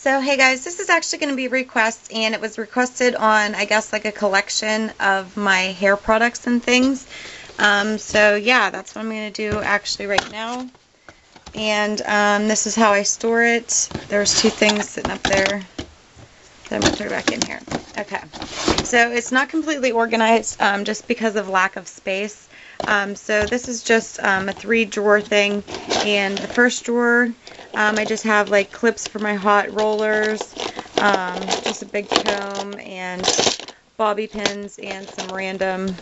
So hey guys, this is actually going to be a request and it was requested on I guess like a collection of my hair products and things. Um, so yeah, that's what I'm going to do actually right now. And um, this is how I store it. There's two things sitting up there that I'm going to throw back in here. Okay, so it's not completely organized um, just because of lack of space. Um, so this is just um, a three drawer thing and the first drawer um, I just have like clips for my hot rollers, um, just a big comb and bobby pins and some random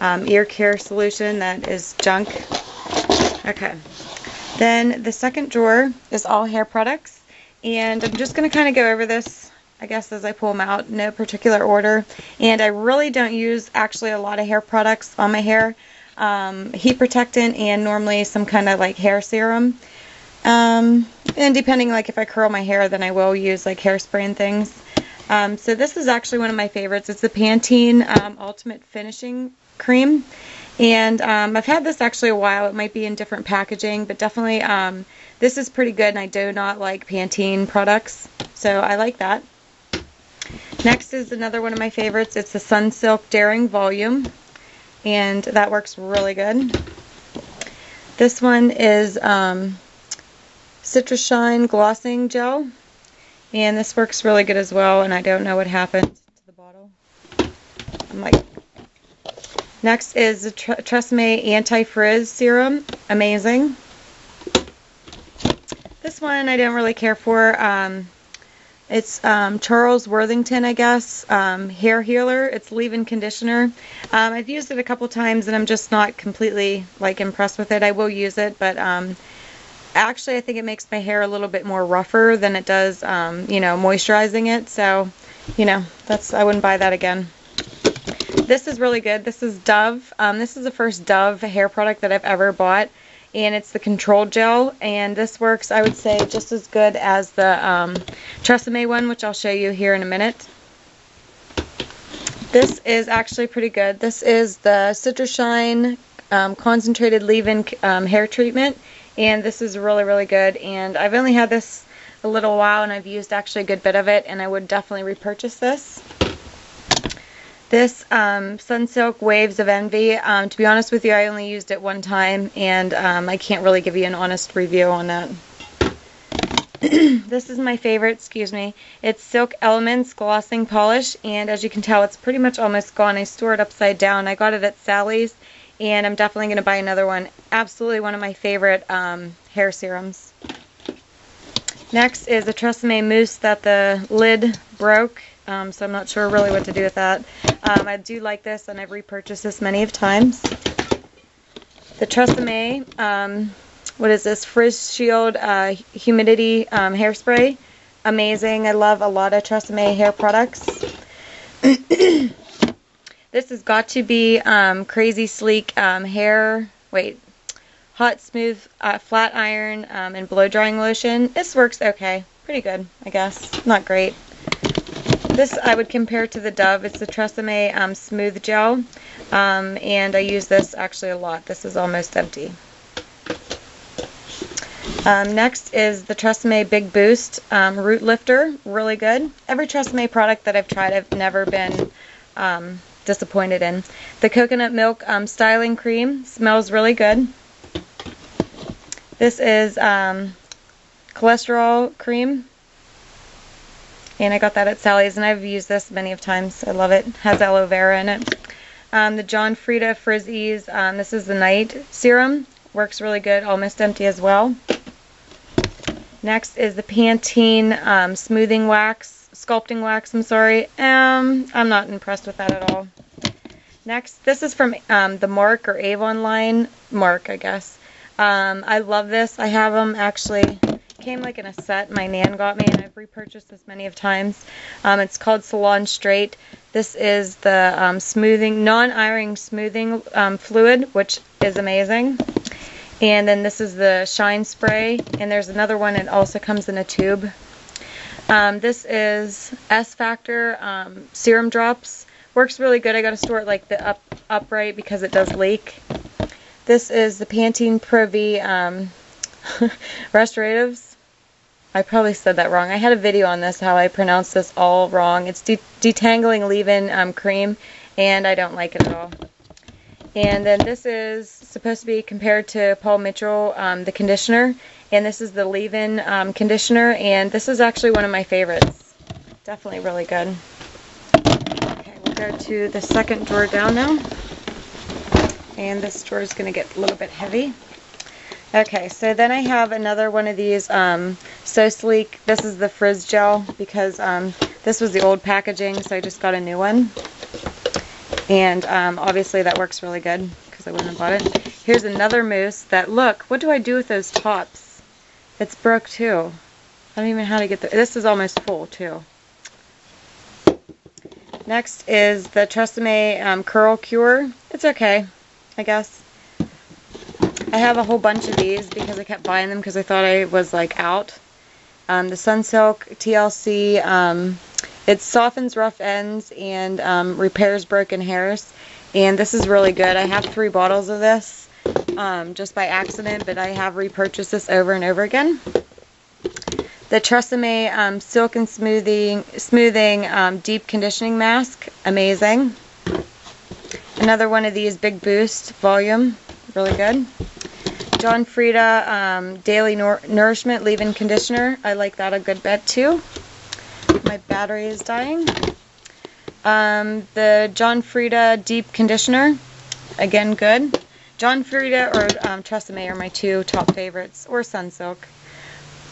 um, ear care solution that is junk. Okay. Then the second drawer is all hair products and I'm just going to kind of go over this I guess as I pull them out, no particular order. And I really don't use actually a lot of hair products on my hair. Um, heat protectant and normally some kind of like hair serum. Um, and depending like if I curl my hair then I will use like hairspray and things. Um, so this is actually one of my favorites. It's the Pantene um, Ultimate Finishing Cream. And um, I've had this actually a while. It might be in different packaging, but definitely um, this is pretty good and I do not like Pantene products. So I like that. Next is another one of my favorites. It's the Sunsilk Daring Volume, and that works really good. This one is um, Citrus Shine Glossing Gel, and this works really good as well, and I don't know what happened to the bottle. I'm like, Next is the Tr Tresemme Anti-Frizz Serum. Amazing. This one I don't really care for. Um, it's um, Charles Worthington, I guess, um, hair healer. It's leave-in conditioner. Um, I've used it a couple times and I'm just not completely like impressed with it. I will use it, but um, actually I think it makes my hair a little bit more rougher than it does, um, you know, moisturizing it. So, you know, that's I wouldn't buy that again. This is really good. This is Dove. Um, this is the first Dove hair product that I've ever bought and it's the control gel and this works I would say just as good as the um, Tresemme one which I'll show you here in a minute. This is actually pretty good. This is the Citrus Shine um, Concentrated Leave-In um, Hair Treatment and this is really really good and I've only had this a little while and I've used actually a good bit of it and I would definitely repurchase this. This um, Sunsilk Waves of Envy, um, to be honest with you, I only used it one time, and um, I can't really give you an honest review on that. this is my favorite, excuse me. It's Silk Elements Glossing Polish, and as you can tell, it's pretty much almost gone. I store it upside down. I got it at Sally's, and I'm definitely going to buy another one. Absolutely one of my favorite um, hair serums. Next is a Tresemme Mousse that the lid broke, um, so I'm not sure really what to do with that. Um, I do like this, and I've repurchased this many of times. The Tresemme, um, what is this? Frizz Shield uh, Humidity um, Hairspray. Amazing. I love a lot of Tresemme hair products. this has got to be um, Crazy Sleek um, Hair, wait, Hot Smooth uh, Flat Iron um, and Blow Drying Lotion. This works okay. Pretty good, I guess. Not great. This I would compare to the Dove. It's the Tresemme um, Smooth Gel, um, and I use this actually a lot. This is almost empty. Um, next is the Tresemme Big Boost um, Root Lifter. Really good. Every Tresemme product that I've tried, I've never been um, disappointed in. The Coconut Milk um, Styling Cream smells really good. This is cholesterol cream and I got that at Sally's, and I've used this many of times. I love it. has aloe vera in it. Um, the John Frieda Frizz Ease. Um, this is the night serum. Works really good. Almost empty as well. Next is the Pantene um, Smoothing Wax, Sculpting Wax, I'm sorry. Um, I'm not impressed with that at all. Next, this is from um, the Mark or Avon line. Mark, I guess. Um, I love this. I have them actually came like in a set my nan got me and I've repurchased this many of times. Um, it's called Salon Straight. This is the um, smoothing, non-ironing smoothing um, fluid, which is amazing. And then this is the Shine Spray, and there's another one. It also comes in a tube. Um, this is S Factor um, Serum Drops. Works really good. I got to store it like the up upright because it does leak. This is the Pantene Pro V um, Restoratives. I probably said that wrong. I had a video on this, how I pronounce this all wrong. It's de detangling leave-in um, cream, and I don't like it at all. And then this is supposed to be compared to Paul Mitchell, um, the conditioner. And this is the leave-in um, conditioner, and this is actually one of my favorites. Definitely really good. Okay, we'll go to the second drawer down now. And this drawer is going to get a little bit heavy. Okay, so then I have another one of these um, So Sleek. This is the Frizz Gel because um, this was the old packaging, so I just got a new one. And um, obviously that works really good because I wouldn't have bought it. Here's another mousse that, look, what do I do with those tops? It's broke too. I don't even know how to get the, this is almost full too. Next is the Tresemme um, Curl Cure. It's okay, I guess. I have a whole bunch of these because I kept buying them because I thought I was like out. Um, the Sunsilk TLC, um, it softens rough ends and um, repairs broken hairs. And this is really good. I have three bottles of this um, just by accident, but I have repurchased this over and over again. The Tresemme um, Silk and Smoothing, smoothing um, Deep Conditioning Mask, amazing. Another one of these Big Boost Volume, really good. John Frieda um, Daily Nourishment Leave-In Conditioner. I like that a good bit too. My battery is dying. Um, the John Frieda Deep Conditioner. Again, good. John Frieda or um, Tresemme are my two top favorites, or Sunsilk.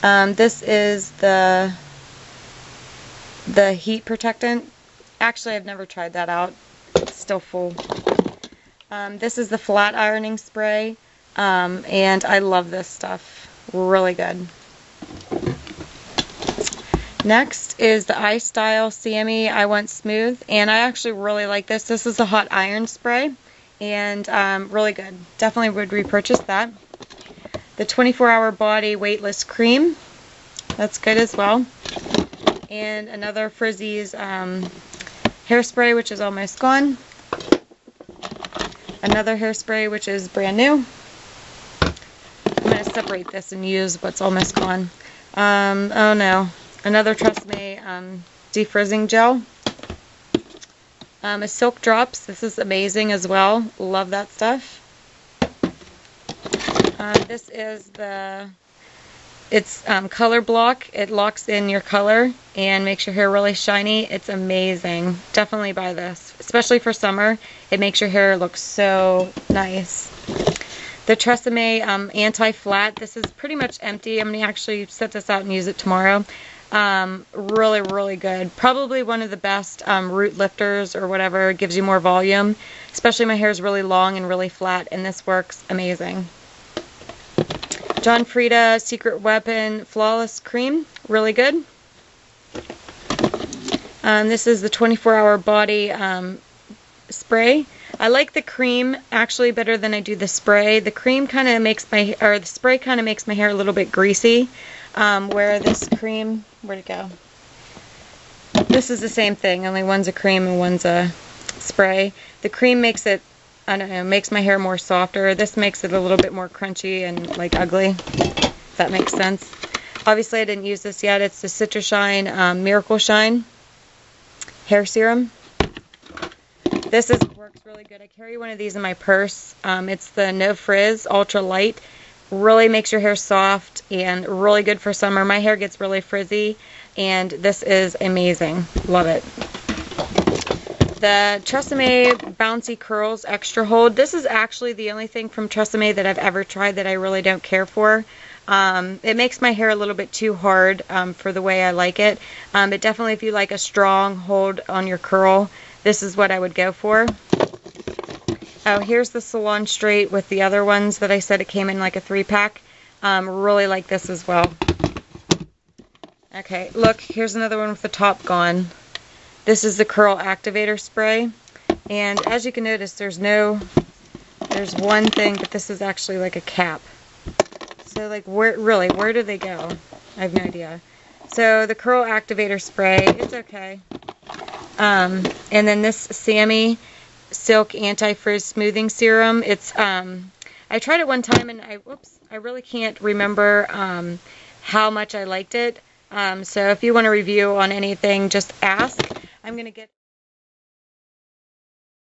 Um, this is the the heat protectant. Actually, I've never tried that out. It's still full. Um, this is the flat ironing spray. Um, and I love this stuff. Really good. Next is the iStyle Samy I Want Smooth, and I actually really like this. This is a hot iron spray, and um, really good. Definitely would repurchase that. The 24-hour body weightless cream, that's good as well. And another Frizzies um, hairspray, which is almost gone. Another hairspray, which is brand new separate this and use what's almost gone. Um, oh no, another Tresemme um, defrizzing gel. Um, a Silk Drops. This is amazing as well. Love that stuff. Uh, this is the, it's um, color block. It locks in your color and makes your hair really shiny. It's amazing. Definitely buy this, especially for summer. It makes your hair look so nice. The Tresemme um, Anti-Flat, this is pretty much empty. I'm going to actually set this out and use it tomorrow. Um, really, really good. Probably one of the best um, root lifters or whatever. It gives you more volume. Especially my hair is really long and really flat, and this works amazing. John Frieda Secret Weapon Flawless Cream. Really good. Um, this is the 24-hour body um, spray. I like the cream actually better than I do the spray. The cream kind of makes my, or the spray kind of makes my hair a little bit greasy, um, where this cream, where'd it go? This is the same thing, only one's a cream and one's a spray. The cream makes it, I don't know, makes my hair more softer. This makes it a little bit more crunchy and like ugly, if that makes sense. Obviously I didn't use this yet. It's the Citrashine um, Miracle Shine Hair Serum. This is works really good. I carry one of these in my purse. Um, it's the No Frizz Ultra Light. Really makes your hair soft and really good for summer. My hair gets really frizzy and this is amazing. Love it. The Tresemme Bouncy Curls Extra Hold. This is actually the only thing from Tresemme that I've ever tried that I really don't care for. Um, it makes my hair a little bit too hard um, for the way I like it. Um, but definitely if you like a strong hold on your curl, this is what I would go for. Oh, here's the Salon Straight with the other ones that I said it came in like a three pack. Um, really like this as well. Okay, look, here's another one with the top gone. This is the Curl Activator Spray. And as you can notice, there's no, there's one thing, but this is actually like a cap. So like, where, really, where do they go? I have no idea. So the Curl Activator Spray, it's okay. Um, and then this Samy Silk Anti-Frizz Smoothing Serum. It's um, I tried it one time and I whoops, I really can't remember um, how much I liked it. Um, so if you want a review on anything, just ask. I'm going to get